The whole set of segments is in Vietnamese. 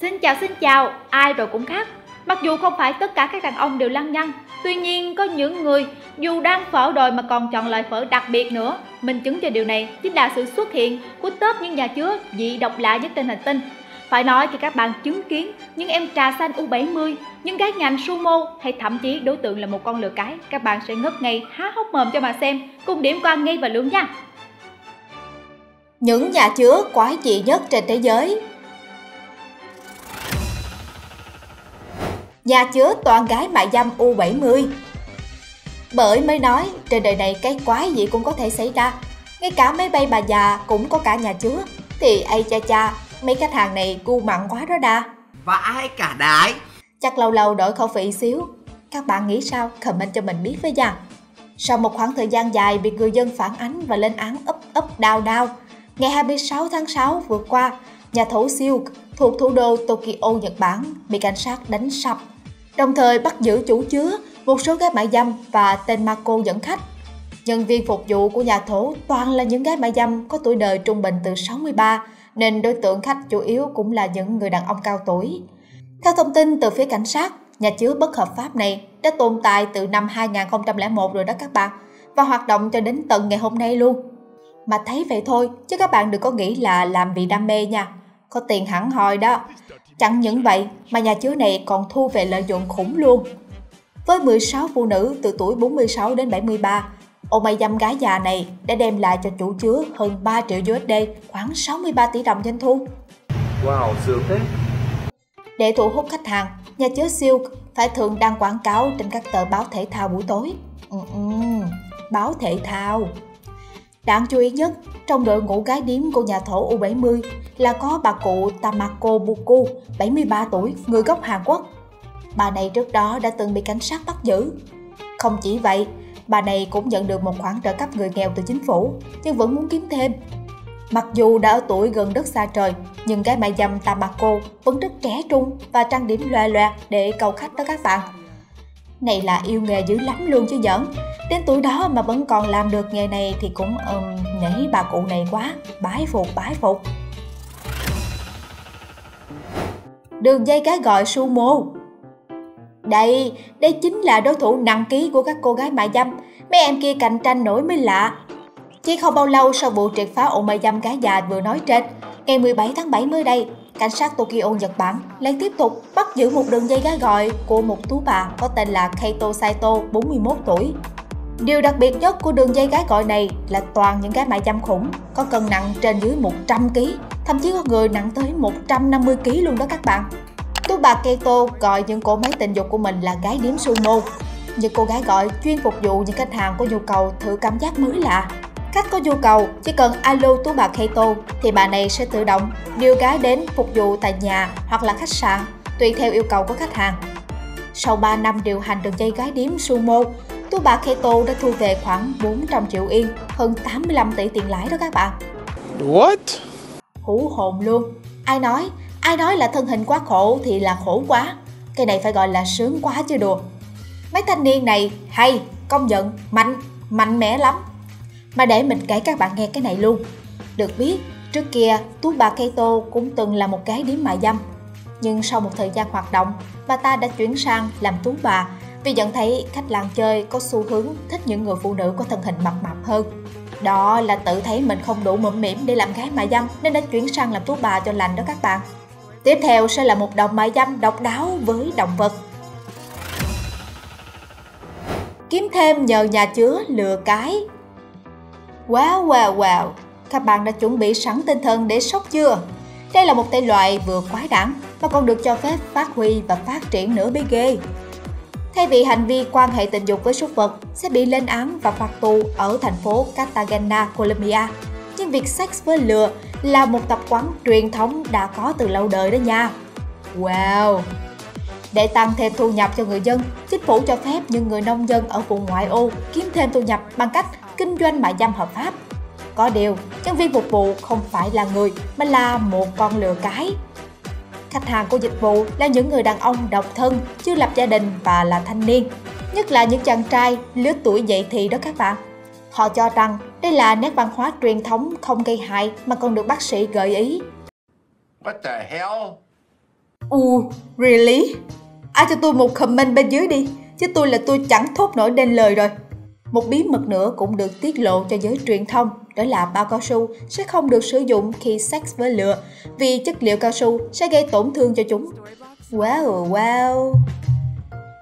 Xin chào xin chào, ai rồi cũng khác. Mặc dù không phải tất cả các đàn ông đều lăng nhăng, tuy nhiên có những người dù đang phở đồi mà còn chọn loại phở đặc biệt nữa. Minh chứng cho điều này chính là sự xuất hiện của tớp những nhà chứa dị độc lạ nhất trên hành tinh. Phải nói khi các bạn chứng kiến những em trà xanh U70, những gái ngành sumo hay thậm chí đối tượng là một con lừa cái, các bạn sẽ ngất ngây há hốc mồm cho mà xem. Cùng điểm qua ngay và luôn nha. Những nhà chứa quái dị nhất trên thế giới Nhà chứa toàn gái mại dâm U70 Bởi mới nói trên đời này cái quái gì cũng có thể xảy ra. Ngay cả mấy bay bà già cũng có cả nhà chứa. Thì ai cha cha mấy khách hàng này cu mặn quá đó đa. Vãi cả đái. Chắc lâu lâu đổi khẩu vị xíu. Các bạn nghĩ sao? Comment cho mình biết với nha. Sau một khoảng thời gian dài bị người dân phản ánh và lên án ấp ấp đau đau Ngày 26 tháng 6 vừa qua, nhà thầu Silk thuộc thủ đô Tokyo, Nhật Bản bị cảnh sát đánh sập, đồng thời bắt giữ chủ chứa, một số gái mại dâm và tên Marco dẫn khách. Nhân viên phục vụ của nhà thổ toàn là những gái mại dâm có tuổi đời trung bình từ 63, nên đối tượng khách chủ yếu cũng là những người đàn ông cao tuổi. Theo thông tin từ phía cảnh sát, nhà chứa bất hợp pháp này đã tồn tại từ năm 2001 rồi đó các bạn, và hoạt động cho đến tận ngày hôm nay luôn. Mà thấy vậy thôi, chứ các bạn đừng có nghĩ là làm vì đam mê nha. Có tiền hẳn hoi đó. Chẳng những vậy mà nhà chứa này còn thu về lợi nhuận khủng luôn. Với 16 phụ nữ từ tuổi 46 đến 73, ông mày dâm gái già này đã đem lại cho chủ chứa hơn 3 triệu USD, khoảng 63 tỷ đồng doanh thu. Wow, sướng thế Để thu hút khách hàng, nhà chứa Silk phải thường đăng quảng cáo trên các tờ báo thể thao buổi tối. Ừ, ừ, báo thể thao. Đáng chú ý nhất, trong đội ngũ gái điếm của nhà thổ U70 là có bà cụ Tamako Buku, 73 tuổi, người gốc Hàn Quốc. Bà này trước đó đã từng bị cảnh sát bắt giữ. Không chỉ vậy, bà này cũng nhận được một khoản trợ cấp người nghèo từ chính phủ, nhưng vẫn muốn kiếm thêm. Mặc dù đã ở tuổi gần đất xa trời, nhưng cái mại dâm Tamako vẫn rất trẻ trung và trang điểm loè loẹt để cầu khách đó các bạn. Này là yêu nghề dữ lắm luôn chứ giỡn Đến tuổi đó mà vẫn còn làm được nghề này thì cũng um, nể bà cụ này quá Bái phục bái phục. Đường dây cá gọi sumo Đây, đây chính là đối thủ nặng ký của các cô gái mại dâm. Mấy em kia cạnh tranh nổi mới lạ. Chỉ không bao lâu sau vụ triệt phá ổ mại dâm gái già vừa nói trên Ngày 17 tháng 7 mới đây cảnh sát Tokyo, Nhật Bản lại tiếp tục bắt giữ một đường dây gái gọi của một tú bà có tên là Kaito Saito, 41 tuổi. Điều đặc biệt nhất của đường dây gái gọi này là toàn những gái mại dâm khủng, có cân nặng trên dưới 100 kg, thậm chí có người nặng tới 150 kg luôn đó các bạn. Tú bà Keto gọi những cô máy tình dục của mình là gái điếm sumo. Những cô gái gọi chuyên phục vụ những khách hàng có nhu cầu thử cảm giác mới lạ, Khách có nhu cầu, chỉ cần alo tú bà Keto, thì bà này sẽ tự động điều gái đến phục vụ tại nhà hoặc là khách sạn, tùy theo yêu cầu của khách hàng. Sau 3 năm điều hành đường dây gái điếm Sumo, tú bà Keito đã thu về khoảng 400 triệu yên, hơn 85 tỷ tiền lãi đó các bạn. What? Hú hồn luôn. Ai nói, ai nói là thân hình quá khổ thì là khổ quá. Cái này phải gọi là sướng quá chứ đùa. Mấy thanh niên này hay, công nhận, mạnh, mạnh mẽ lắm mà để mình kể các bạn nghe cái này luôn. Được biết, trước kia Tú bà Keito cũng từng là một cái điếm mại dâm. Nhưng sau một thời gian hoạt động, bà ta đã chuyển sang làm tú bà vì nhận thấy khách làng chơi có xu hướng thích những người phụ nữ có thân hình mập mạp hơn. Đó là tự thấy mình không đủ mụm mỉm để làm gái mại dâm nên đã chuyển sang làm tú bà cho lành đó các bạn. Tiếp theo sẽ là một đồng mại dâm độc đáo với động vật. Kiếm thêm nhờ nhà chứa lừa cái Wow wow wow, các bạn đã chuẩn bị sẵn tinh thần để sốc chưa? Đây là một thể loại vừa quái đản mà còn được cho phép phát huy và phát triển nữa bí ghê. Thay vì hành vi quan hệ tình dục với súc vật sẽ bị lên án và phạt tù ở thành phố Cartagena, Colombia, nhưng việc sex với lừa là một tập quán truyền thống đã có từ lâu đời đó nha. Wow! Để tăng thêm thu nhập cho người dân, chính phủ cho phép những người nông dân ở vùng ngoại ô kiếm thêm thu nhập bằng cách kinh doanh mại dâm hợp pháp. Có điều, nhân viên phục vụ không phải là người mà là một con lừa cái. Khách hàng của dịch vụ là những người đàn ông độc thân, chưa lập gia đình và là thanh niên, nhất là những chàng trai lứa tuổi dậy thì đó các bạn. Họ cho rằng đây là nét văn hóa truyền thống không gây hại mà còn được bác sĩ gợi ý. What the hell? Uh, really? Ai cho tôi một comment bên dưới đi, chứ tôi là tôi chẳng thốt nổi nên lời rồi. Một bí mật nữa cũng được tiết lộ cho giới truyền thông, đó là bao cao su sẽ không được sử dụng khi sex với lừa, vì chất liệu cao su sẽ gây tổn thương cho chúng. Wow, wow.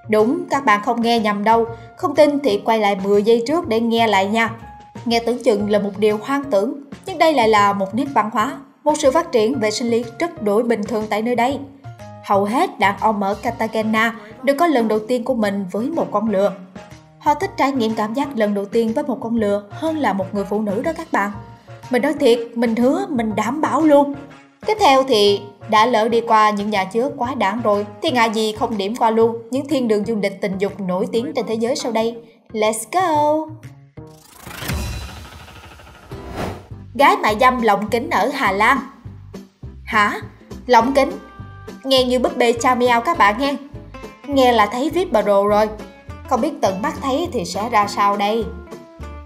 Đúng, các bạn không nghe nhầm đâu, không tin thì quay lại 10 giây trước để nghe lại nha. Nghe tưởng chừng là một điều hoang tưởng, nhưng đây lại là một nét văn hóa, một sự phát triển về sinh lý rất đổi bình thường tại nơi đây. Hầu hết đàn ông ở Cartagena đều có lần đầu tiên của mình với một con lừa. Họ thích trải nghiệm cảm giác lần đầu tiên với một con lừa hơn là một người phụ nữ đó các bạn. Mình nói thiệt, mình hứa, mình đảm bảo luôn. Tiếp theo thì đã lỡ đi qua những nhà chứa quá đáng rồi thì ngại gì không điểm qua luôn những thiên đường du lịch tình dục nổi tiếng trên thế giới sau đây. Let's go! Gái mại dâm lộng kính ở Hà Lan Hả? Lộng kính? Nghe như búp bê cha meow các bạn nghe Nghe là thấy VIP bà rồi không biết tận mắt thấy thì sẽ ra sao đây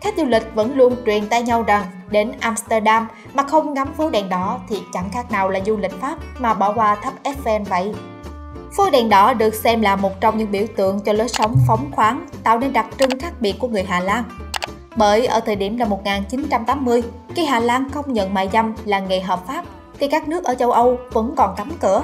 Khách du lịch vẫn luôn truyền tay nhau rằng đến Amsterdam mà không ngắm phố đèn đỏ thì chẳng khác nào là du lịch Pháp mà bỏ qua tháp Eiffel vậy. Phố đèn đỏ được xem là một trong những biểu tượng cho lối sống phóng khoáng, tạo nên đặc trưng khác biệt của người Hà Lan. Bởi ở thời điểm năm 1980, khi Hà Lan công nhận mại dâm là nghề hợp pháp, thì các nước ở châu Âu vẫn còn cấm cửa.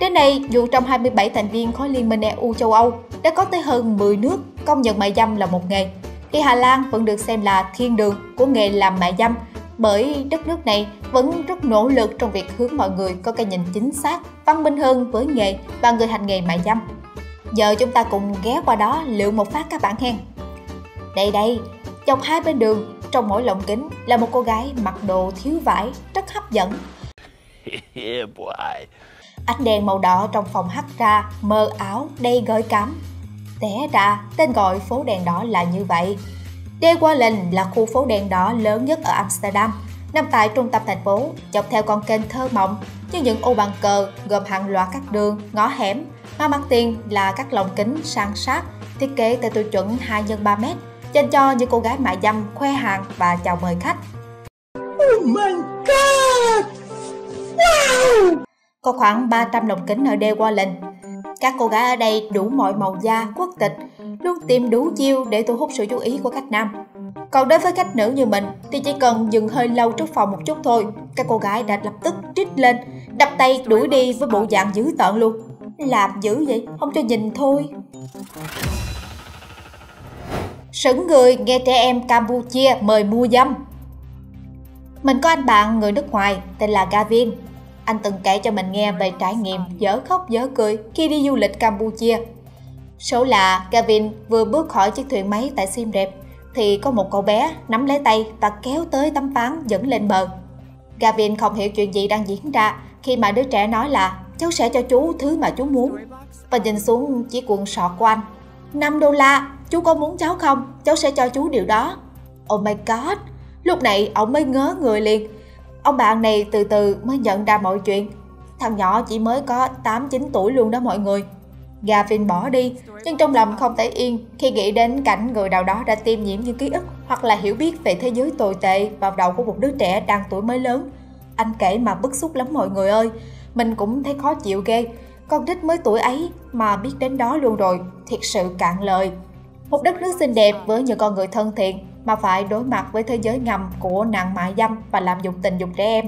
Đến nay, dù trong 27 thành viên khối liên minh EU châu Âu đã có tới hơn 10 nước công nhận mại dâm là một nghề, thì Hà Lan vẫn được xem là thiên đường của nghề làm mại dâm bởi đất nước này vẫn rất nỗ lực trong việc hướng mọi người có cái nhìn chính xác, văn minh hơn với nghề và người hành nghề mại dâm. Giờ chúng ta cùng ghé qua đó lượm một phát các bạn hen. Đây đây, dọc hai bên đường, trong mỗi lồng kính là một cô gái mặc đồ thiếu vải, rất hấp dẫn. Ánh đèn màu đỏ trong phòng hắt ra, mờ ảo, đầy gợi cảm. Té ra, tên gọi phố đèn đỏ là như vậy. De Wallen là khu phố đèn đỏ lớn nhất ở Amsterdam, nằm tại trung tâm thành phố, dọc theo con kênh thơ mộng như những ô bàn cờ gồm hàng loạt các đường, ngõ hẻm, mà mặt tiền là các lồng kính sang sát thiết kế theo tiêu chuẩn 2 x 3 mét dành cho những cô gái mại dâm khoe hàng và chào mời khách. Oh my god! Wow! Có khoảng 300 lồng kính ở De Wallen. Các cô gái ở đây đủ mọi màu da, quốc tịch, luôn tìm đủ chiêu để thu hút sự chú ý của khách nam. Còn đối với khách nữ như mình thì chỉ cần dừng hơi lâu trước phòng một chút thôi, các cô gái đã lập tức trích lên, đập tay đuổi đi với bộ dạng dữ tợn luôn. Làm dữ vậy, không cho nhìn thôi. Sững người nghe trẻ em Campuchia mời mua dâm. Mình có anh bạn người nước ngoài tên là Gavin. Anh từng kể cho mình nghe về trải nghiệm dở khóc dở cười khi đi du lịch Campuchia Số là Gavin vừa bước khỏi chiếc thuyền máy tại Siem Reap thì có một cậu bé nắm lấy tay và kéo tới tấm ván dẫn lên bờ. Gavin không hiểu chuyện gì đang diễn ra khi mà đứa trẻ nói là cháu sẽ cho chú thứ mà chú muốn và nhìn xuống chiếc quần sọt của anh. 5 đô la, chú có muốn cháu không? Cháu sẽ cho chú điều đó. Oh my god, lúc này ông mới ngớ người liền. Ông bạn này từ từ mới nhận ra mọi chuyện. Thằng nhỏ chỉ mới có 8-9 tuổi luôn đó mọi người. Gavin bỏ đi, nhưng trong lòng không thể yên khi nghĩ đến cảnh người nào đó đã tiêm nhiễm những ký ức hoặc là hiểu biết về thế giới tồi tệ vào đầu của một đứa trẻ đang tuổi mới lớn. Anh kể mà bức xúc lắm mọi người ơi, mình cũng thấy khó chịu ghê. Con nít mới tuổi ấy mà biết đến đó luôn rồi, thiệt sự cạn lời. Một đất nước xinh đẹp với những con người thân thiện mà phải đối mặt với thế giới ngầm của nạn mại dâm và làm dục tình dục trẻ em.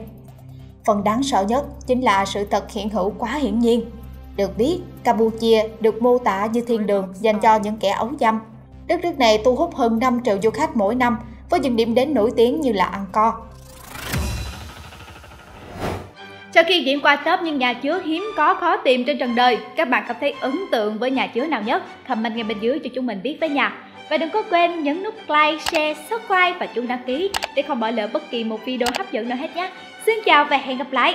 Phần đáng sợ nhất chính là sự thật hiện hữu quá hiển nhiên được biết, Campuchia được mô tả như thiên đường dành cho những kẻ ấu dâm. Đất nước này thu hút hơn 5 triệu du khách mỗi năm với những điểm đến nổi tiếng như là Angkor. Sau khi điểm qua top những nhà chứa hiếm có khó tìm trên trần đời, các bạn cảm thấy ấn tượng với nhà chứa nào nhất? Comment ngay bên dưới cho chúng mình biết với nhà. Và đừng có quên nhấn nút like, share, subscribe và chuông đăng ký để không bỏ lỡ bất kỳ một video hấp dẫn nào hết nhé. Xin chào và hẹn gặp lại!